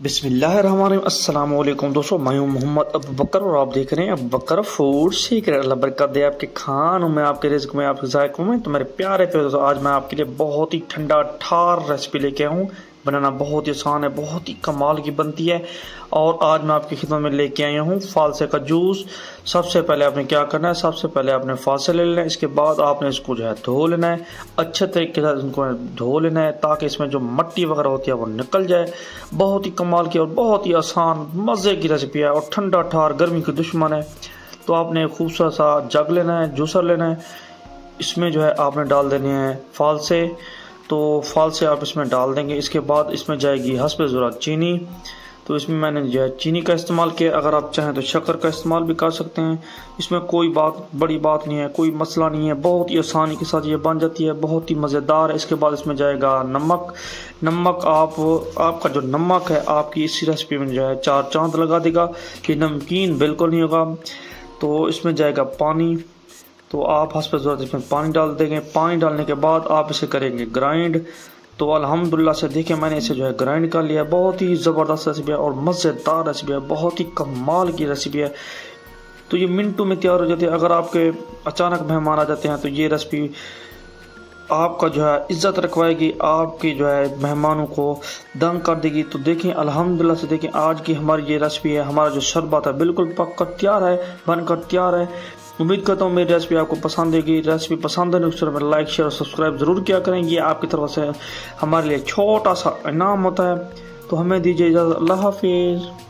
بسم اللہ الرحمن الرحیم۔ السلام علیکم دوستو، میں ہوں محمد ابو بکر اور آپ دیکھ رہے ہیں ابو بکر فوڈ سیکر اللہ برکت دے آپ کے کھانوں میں آپ کے رزق، میں آپ کے ذائقوں میں تو میرے پیارے پیارے دوستو، آج میں آپ کے لیے بہت ہی ٹھنڈا، ٹھار ریسپی لے کے آؤں بنانا بہت ہی آسان ہے، بہت ہی کمال کی بنتی ہے۔ اور آج میں آپ کی خدمت میں لے کے آیا ہوں فالسے کا جوس۔ سب سے پہلے آپ نے کیا کرنا ہے؟ سب سے پہلے آپ نے فالسے لے لینا ہے، اس کے بعد آپ نے اس کو جو ہے دھو لینا ہے۔ اچھے طریقے سے ان کو دھو لینا ہے تاکہ اس میں جو مٹی وغیرہ ہوتی ہے وہ نکل جائے۔ بہت ہی کمال کی اور بہت ہی آسان، مزے کی ریسپی ہے اور ٹھنڈا ٹھار گرمی کی دشمن ہے۔ تو آپ نے خوبصورت سا جگ لینا ہے، جوسر لینا ہے۔ اس میں جو ہے آپ نے ڈال دینے ہیں فالسے۔ تو فال سے آپ اس میں ڈال دیں گے۔ اس کے بعد اس میں جائے گی حسب ضرورت چینی۔ تو اس میں میں نے جو ہے چینی کا استعمال کیا۔ اگر آپ چاہیں تو شکر کا استعمال بھی کر سکتے ہیں۔ اس میں کوئی بات، بڑی بات نہیں ہے، کوئی مسئلہ نہیں ہے۔ بہت ہی آسانی کے ساتھ یہ بن جاتی ہے، بہت ہی مزیدار ہے۔ اس کے بعد اس میں جائے گا نمک۔ نمک آپ آپ کا جو نمک ہے، آپ کی اسی ریسپی میں جو ہے چار چاند لگا دے گا کہ نمکین بالکل نہیں ہوگا۔ تو اس میں جائے گا پانی۔ تو آپ حسب ضرورت اس میں پانی ڈال دیں گے۔ پانی ڈالنے کے بعد آپ اسے کریں گے گرائنڈ۔ تو الحمدللہ سے دیکھیں میں نے اسے جو ہے گرائنڈ کر لیا۔ بہت ہی زبردست ریسیپی ہے اور مزیدار ریسیپی ہے۔ بہت ہی کمال کی ریسیپی ہے۔ تو یہ منٹوں میں تیار ہو جاتی ہے اگر آپ کے اچانک مہمان آ جاتے ہیں تو یہ ریسیپی آپ کا جو ہے عزت رکھوائے گی۔ آپ کی جو ہے مہمانوں کو دنگ کر دے گی۔ تو دیکھیں الحمدللہ سے دیکھیں آج کی ہماری یہ ریسپی ہے۔ ہمارا جو شربت ہے بالکل پک کر تیار ہے، بن کر تیار ہے۔ امید کرتا ہوں میری ریسپی آپ کو پسند ہے گی۔ ریسپی پسند ہے اس میں لائک، شیئر اور سبسکرائب ضرور کیا کریں۔ یہ آپ کی طرف سے ہمارے لیے چھوٹا سا انعام ہوتا ہے۔ تو ہمیں دیجیے اجازت۔ اللہ حافظ۔